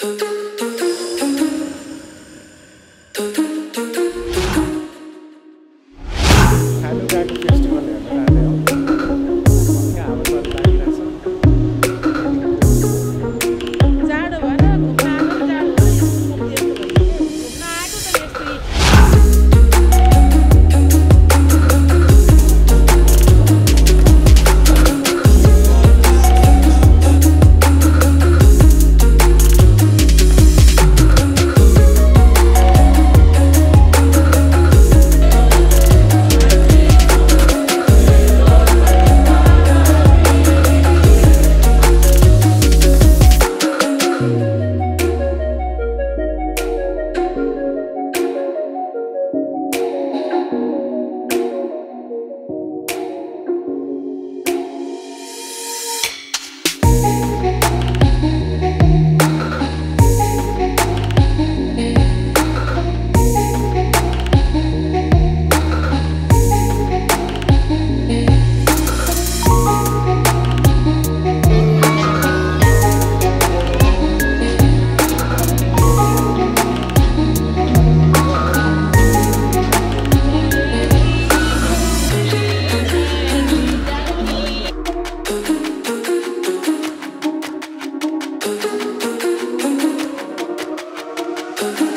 Ooh. Oh.